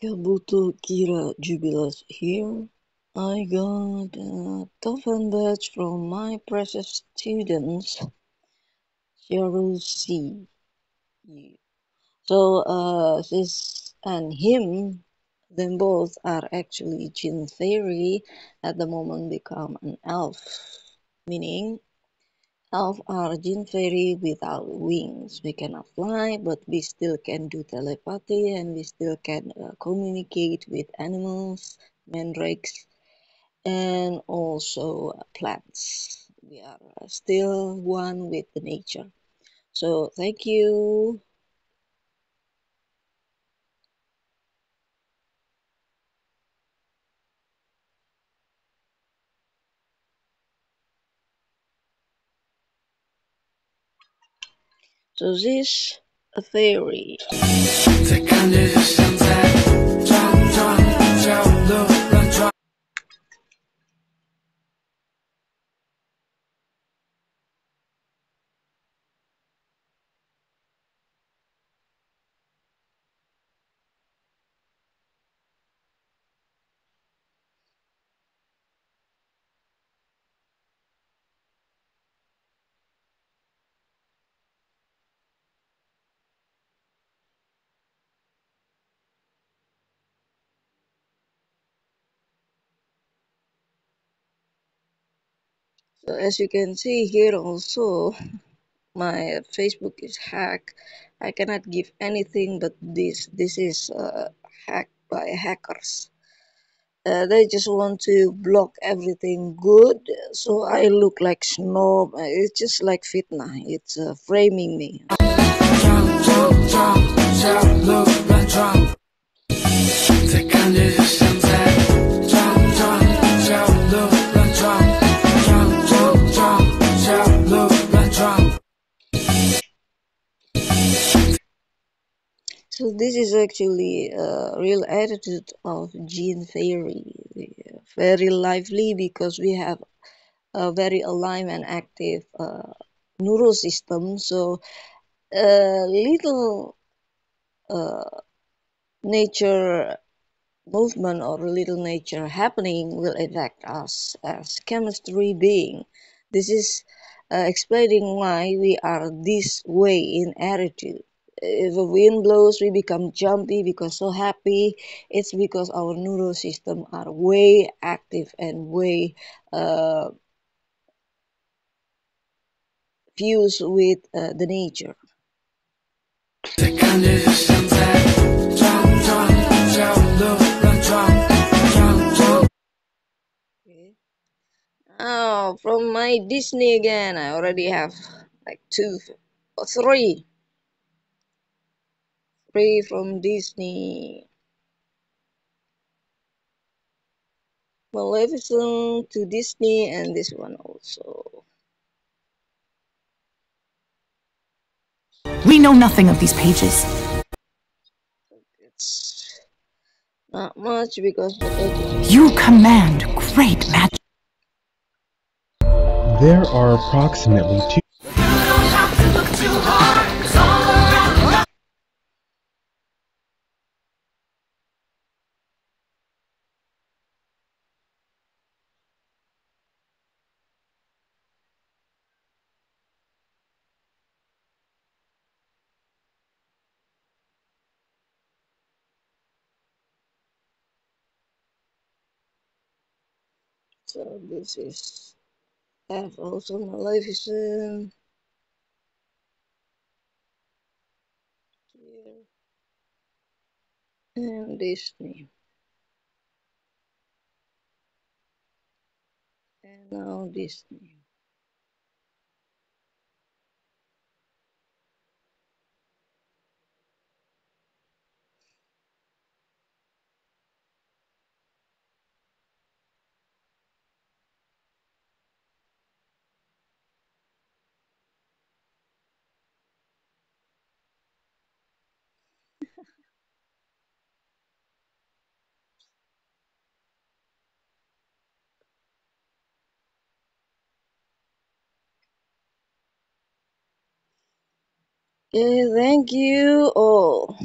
Kabuto Kira Jubileus here. I got a token badge from my precious students, Cheryl C. So, uh, this and him, them both are actually Jin Fairy at the moment become an elf, meaning elf are Jin Fairy without wings. We cannot fly, but we still can do telepathy and we still can uh, communicate with animals, mandrakes, and also plants. We are still one with the nature. So thank you. So this theory. So as you can see here also, my Facebook is hacked. I cannot give anything but this. This is uh, hacked by hackers. Uh, they just want to block everything good, so I look like snob. It's just like fitna. It's uh, framing me. So this is actually a real attitude of gene theory, very lively because we have a very alive and active uh, neural system. So a little uh, nature movement or a little nature happening will affect us as chemistry being. This is uh, explaining why we are this way in attitude if a wind blows we become jumpy because so happy. It's because our neural system are way active and way uh, fused with uh, the nature. Oh from my disney again i already have like two or three three from disney Maleficent to Disney and this one also. We know nothing of these pages. It's not much because You command great magic. There are approximately two. So this is have also Maleficent uh, here and this Disney. And now Disney. Okay, thank you all.